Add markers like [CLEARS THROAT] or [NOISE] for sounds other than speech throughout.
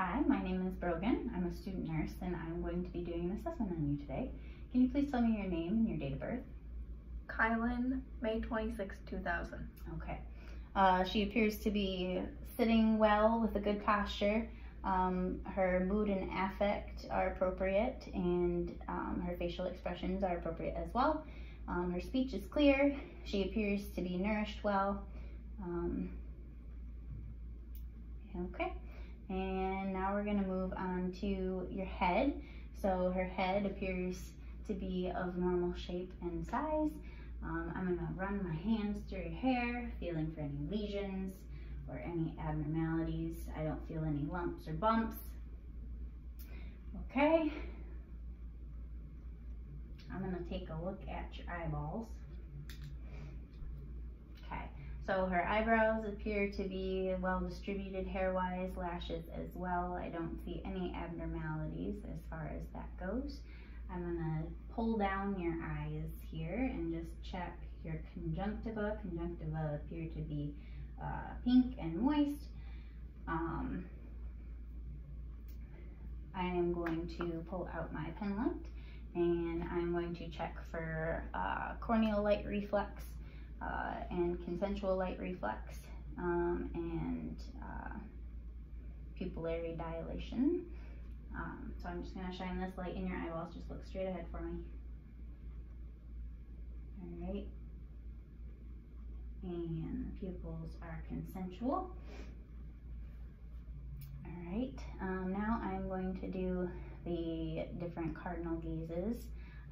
Hi, my name is Brogan. I'm a student nurse and I'm going to be doing an assessment on you today. Can you please tell me your name and your date of birth? Kylan, May 26, 2000. Okay. Uh, she appears to be sitting well with a good posture. Um, her mood and affect are appropriate and um, her facial expressions are appropriate as well. Um, her speech is clear. She appears to be nourished well. Um, okay. And now we're gonna move on to your head. So her head appears to be of normal shape and size. Um, I'm gonna run my hands through your hair, feeling for any lesions or any abnormalities. I don't feel any lumps or bumps. Okay. I'm gonna take a look at your eyeballs. So her eyebrows appear to be well distributed hair-wise, lashes as well. I don't see any abnormalities as far as that goes. I'm gonna pull down your eyes here and just check your conjunctiva. Conjunctiva appear to be uh, pink and moist. Um, I am going to pull out my pen light and I'm going to check for uh, corneal light reflex uh, and consensual light reflex um, and uh, pupillary dilation. Um, so I'm just going to shine this light in your eyeballs. Just look straight ahead for me. All right. And the pupils are consensual. All right, um, now I'm going to do the different cardinal gazes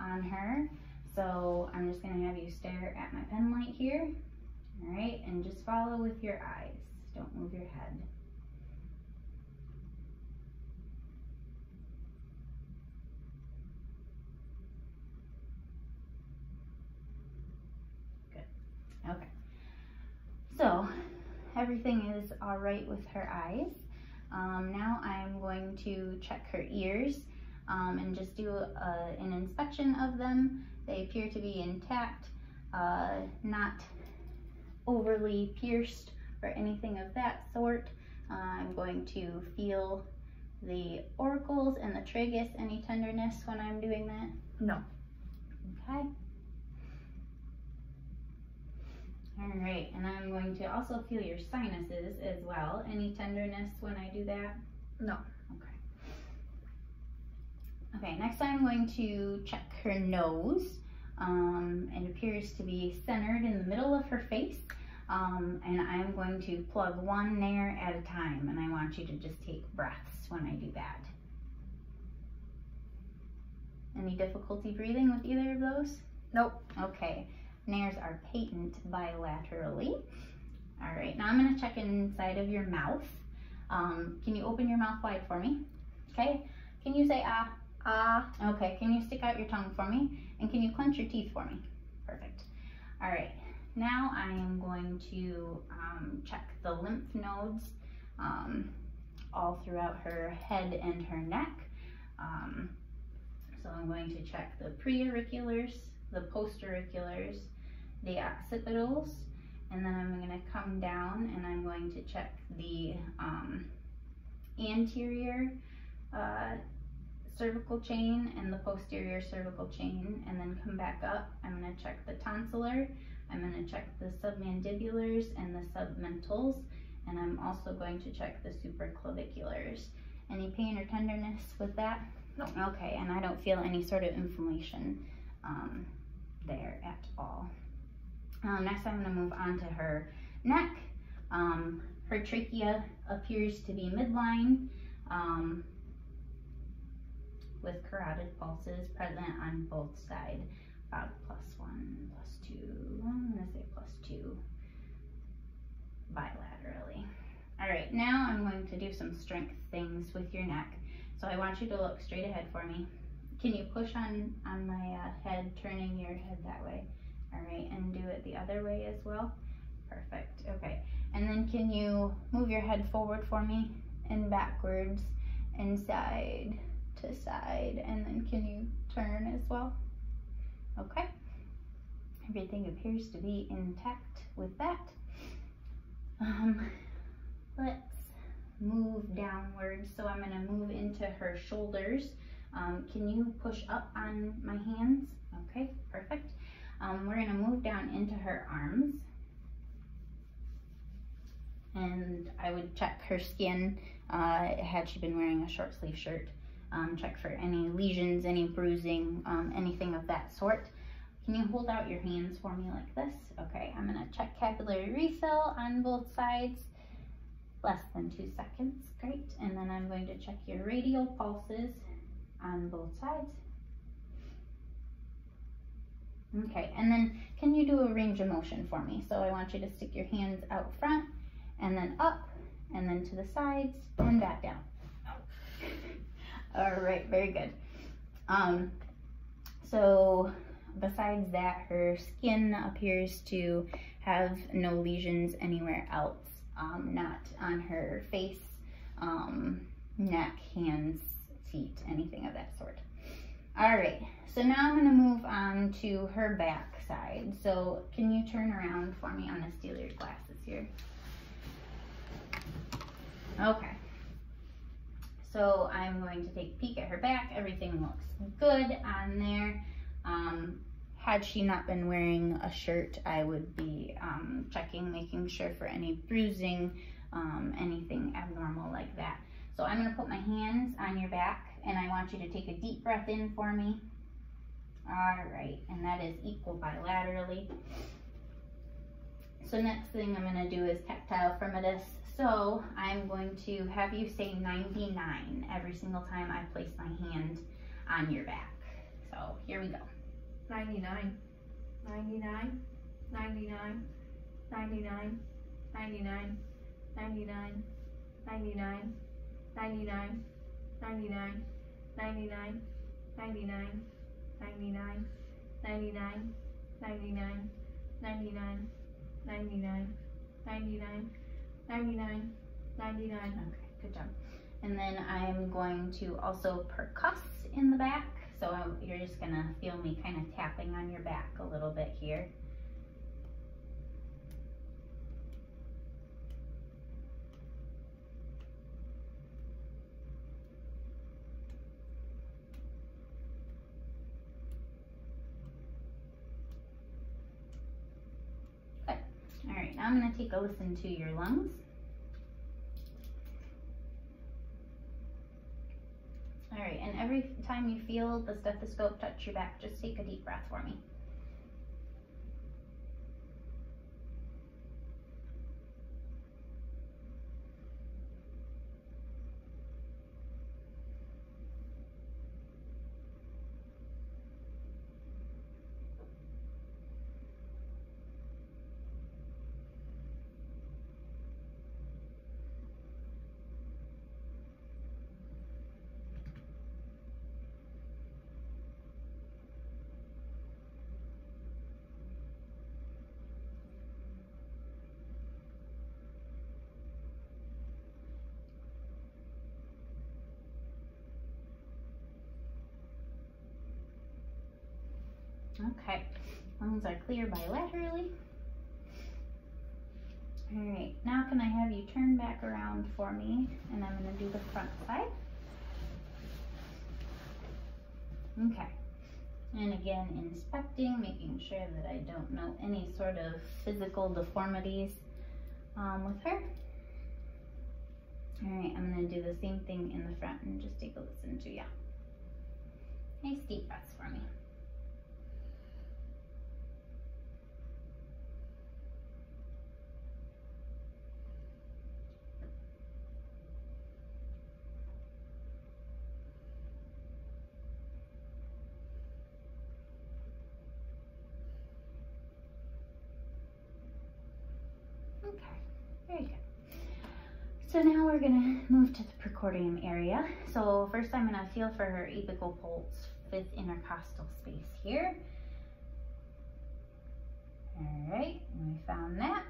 on her. So I'm just gonna have you stare at my pen light here. All right, and just follow with your eyes. Don't move your head. Good, okay. So everything is all right with her eyes. Um, now I'm going to check her ears um, and just do a, an inspection of them. They appear to be intact, uh, not overly pierced or anything of that sort. Uh, I'm going to feel the auricles and the tragus. Any tenderness when I'm doing that? No. Okay. All right, and I'm going to also feel your sinuses as well. Any tenderness when I do that? No. Okay. Okay, next I'm going to check her nose. Um, it appears to be centered in the middle of her face. Um, and I'm going to plug one nair at a time, and I want you to just take breaths when I do that. Any difficulty breathing with either of those? Nope. Okay. Nares are patent bilaterally. All right, now I'm gonna check inside of your mouth. Um, can you open your mouth wide for me? Okay, can you say ah? Ah. Okay, can you stick out your tongue for me? And can you clench your teeth for me? Perfect. All right, now I am going to um, check the lymph nodes um, all throughout her head and her neck. Um, so I'm going to check the preauriculars, the postauriculars, the occipitals, and then I'm going to come down and I'm going to check the um, anterior uh, cervical chain and the posterior cervical chain, and then come back up. I'm going to check the tonsillar, I'm going to check the submandibulars and the submentals, and I'm also going to check the supraclaviculars. Any pain or tenderness with that? No. Okay, and I don't feel any sort of inflammation um, there at all. Um, next, I'm going to move on to her neck. Um, her trachea appears to be midline um, with carotid pulses present on both sides, about plus one, plus two, I'm to say plus two bilaterally. All right, now I'm going to do some strength things with your neck. So I want you to look straight ahead for me. Can you push on, on my uh, head, turning your head that way? All right, and do it the other way as well. Perfect, okay. And then can you move your head forward for me and backwards and side to side, and then can you turn as well? Okay. Everything appears to be intact with that. Um, let's move downwards. So I'm gonna move into her shoulders. Um, can you push up on my hands? Okay, perfect. Um, we're gonna move down into her arms. And I would check her skin, uh, had she been wearing a short sleeve shirt. Um, check for any lesions, any bruising, um, anything of that sort. Can you hold out your hands for me like this? Okay, I'm gonna check capillary refill on both sides. Less than two seconds, great. And then I'm going to check your radial pulses on both sides. Okay, and then can you do a range of motion for me? So I want you to stick your hands out front and then up and then to the sides and back down. All right, very good. Um, so besides that, her skin appears to have no lesions anywhere else, um, not on her face, um, neck, hands, feet, anything of that sort. All right, so now I'm gonna move on to her back side. So can you turn around for me on the steal your glasses here? Okay. So I'm going to take a peek at her back. Everything looks good on there. Um, had she not been wearing a shirt, I would be um, checking, making sure for any bruising, um, anything abnormal like that. So I'm gonna put my hands on your back and I want you to take a deep breath in for me. All right, and that is equal bilaterally. So next thing I'm gonna do is tactile fremitus. So I'm going to have you say 99 every single time I place my hand on your back. So here we go. 99, 99, 99, 99, 99, 99, 99, 99, 99, 99, 99, 99, 99, 99, 99, 99, 99, 99, 99. Okay, good job. And then I'm going to also percuss in the back. So um, you're just gonna feel me kind of tapping on your back a little bit here. Good. I'm gonna take a listen to your lungs. All right, and every time you feel the stethoscope touch your back, just take a deep breath for me. Okay, lungs are clear bilaterally. All right, now can I have you turn back around for me and I'm gonna do the front side. Okay, and again, inspecting, making sure that I don't know any sort of physical deformities um, with her. All right, I'm gonna do the same thing in the front and just take a listen to ya. Nice deep breaths for me. Okay, very good. So now we're gonna move to the precordium area. So first I'm gonna feel for her apical pulse, fifth intercostal space here. All right, we found that.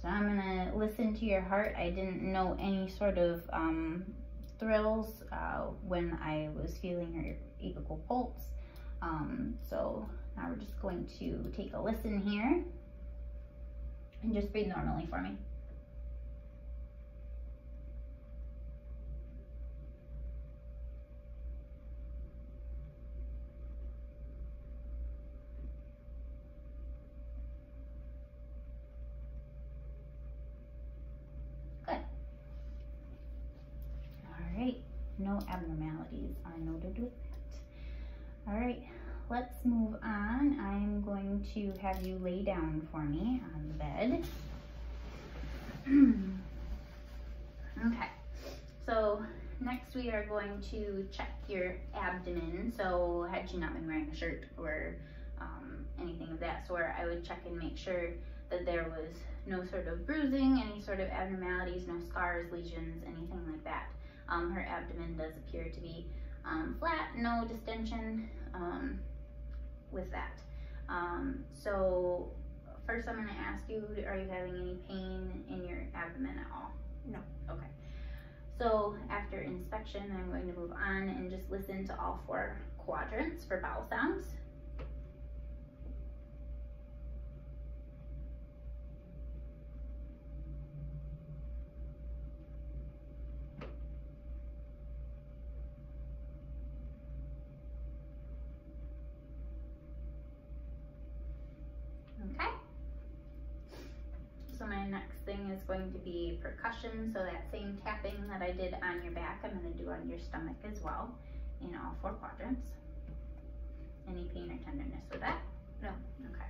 So I'm gonna listen to your heart. I didn't know any sort of um, thrills uh, when I was feeling her apical pulse. Um, so now we're just going to take a listen here and just breathe normally for me. Abnormalities are noted with that. All right, let's move on. I'm going to have you lay down for me on the bed. [CLEARS THROAT] okay, so next we are going to check your abdomen. So had you not been wearing a shirt or um, anything of that sort, I would check and make sure that there was no sort of bruising, any sort of abnormalities, no scars, lesions, anything like that. Um, her abdomen does appear to be um, flat, no distension um, with that. Um, so first I'm going to ask you, are you having any pain in your abdomen at all? No. Okay. So after inspection, I'm going to move on and just listen to all four quadrants for bowel sounds. Okay. So my next thing is going to be percussion. So that same tapping that I did on your back, I'm going to do on your stomach as well in all four quadrants. Any pain or tenderness with that? No. Okay.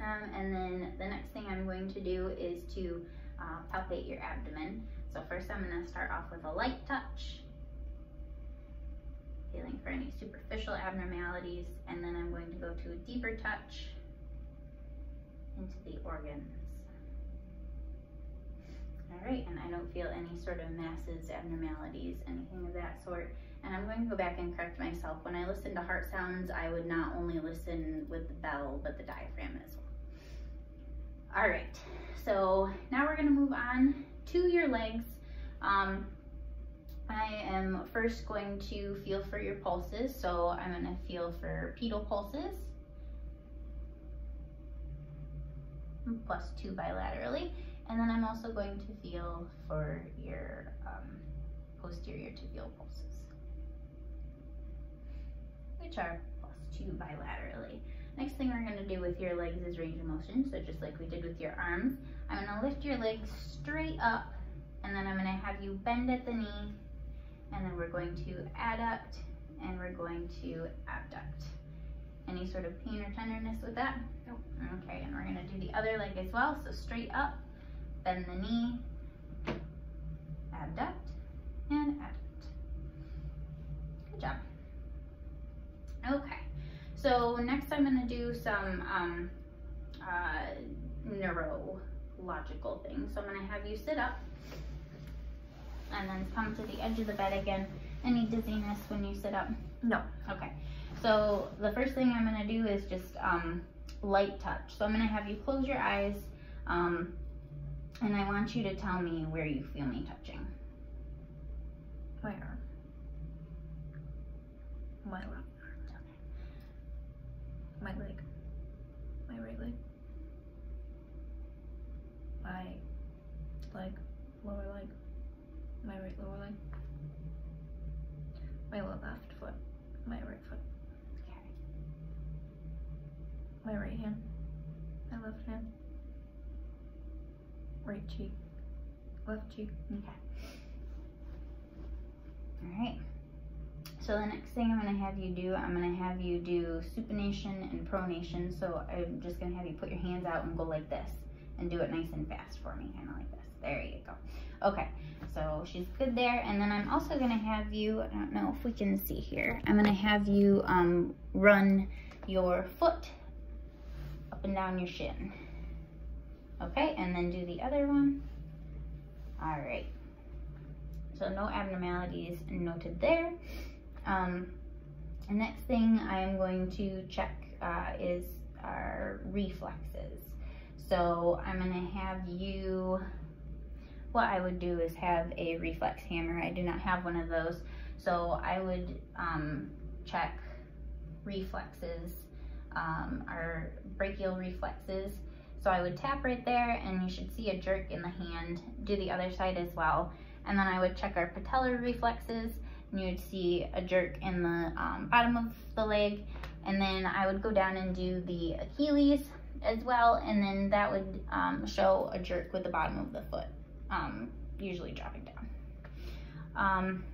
Um, and then the next thing I'm going to do is to uh, palpate your abdomen. So first I'm going to start off with a light touch, feeling for any superficial abnormalities, and then I'm going to go to a deeper touch into the organs. All right, and I don't feel any sort of masses, abnormalities, anything of that sort. And I'm going to go back and correct myself. When I listen to heart sounds, I would not only listen with the bell, but the diaphragm as well. All right, so now we're gonna move on to your legs. Um, I am first going to feel for your pulses. So I'm gonna feel for pedal pulses. plus two bilaterally. And then I'm also going to feel for your um, posterior tibial pulses, which are plus two bilaterally. Next thing we're gonna do with your legs is range of motion. So just like we did with your arms, I'm gonna lift your legs straight up and then I'm gonna have you bend at the knee and then we're going to adduct and we're going to abduct. Any sort of pain or tenderness with that? Nope. Okay, and we're gonna do the other leg as well. So straight up, bend the knee, abduct, and adduct. Good job. Okay, so next I'm gonna do some um, uh, neurological things. So I'm gonna have you sit up and then come to the edge of the bed again. Any dizziness when you sit up? No. Okay. So the first thing I'm gonna do is just um, light touch. So I'm gonna have you close your eyes um, and I want you to tell me where you feel me touching. My arm. My left arm. My leg. My right leg. My leg. Lower leg. My right lower leg. My left foot. My right foot. Okay. My right hand. My left hand. Right cheek. Left cheek. Okay. All right. So the next thing I'm gonna have you do, I'm gonna have you do supination and pronation. So I'm just gonna have you put your hands out and go like this and do it nice and fast for me, kind of like this. There you go. Okay, so she's good there. And then I'm also gonna have you, I don't know if we can see here, I'm gonna have you um, run your foot up and down your shin. Okay, and then do the other one. All right. So no abnormalities noted there. Um, the next thing I'm going to check uh, is our reflexes. So I'm gonna have you, what I would do is have a reflex hammer. I do not have one of those. So I would um, check reflexes, um, our brachial reflexes. So I would tap right there and you should see a jerk in the hand. Do the other side as well. And then I would check our patellar reflexes and you would see a jerk in the um, bottom of the leg. And then I would go down and do the Achilles as well. And then that would um, show a jerk with the bottom of the foot, um, usually dropping down. Um,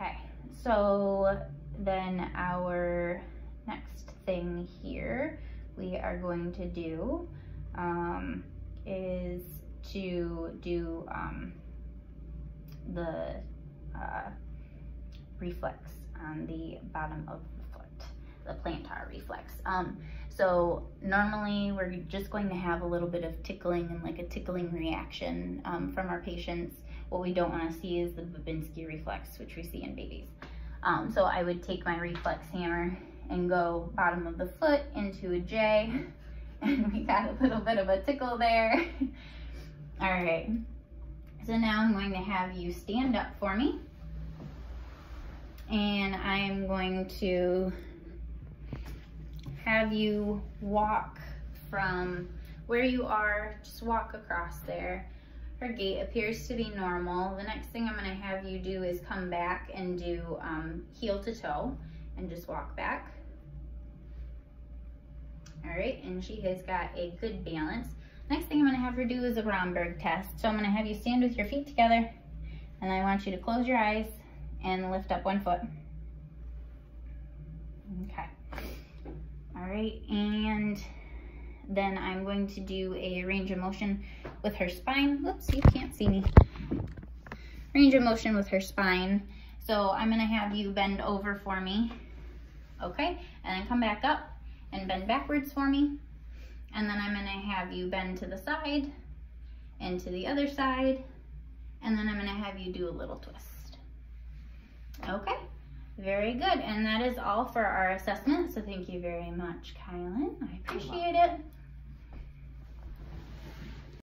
Okay, so then our next thing here we are going to do um, is to do um, the uh, reflex on the bottom of the foot, the plantar reflex. Um, so normally we're just going to have a little bit of tickling and like a tickling reaction um, from our patients. What we don't want to see is the Babinski reflex, which we see in babies. Um, so I would take my reflex hammer and go bottom of the foot into a J. [LAUGHS] And we got a little bit of a tickle there. [LAUGHS] All right. So now I'm going to have you stand up for me. And I am going to have you walk from where you are, just walk across there. Her gait appears to be normal. The next thing I'm gonna have you do is come back and do um, heel to toe and just walk back. All right, and she has got a good balance. Next thing I'm gonna have her do is a Romberg test. So I'm gonna have you stand with your feet together and I want you to close your eyes and lift up one foot. Okay. All right, and then I'm going to do a range of motion with her spine. Whoops, you can't see me. Range of motion with her spine. So I'm gonna have you bend over for me, okay? And then come back up and bend backwards for me. And then I'm gonna have you bend to the side and to the other side. And then I'm gonna have you do a little twist. Okay, very good. And that is all for our assessment. So thank you very much, Kylan. I appreciate it.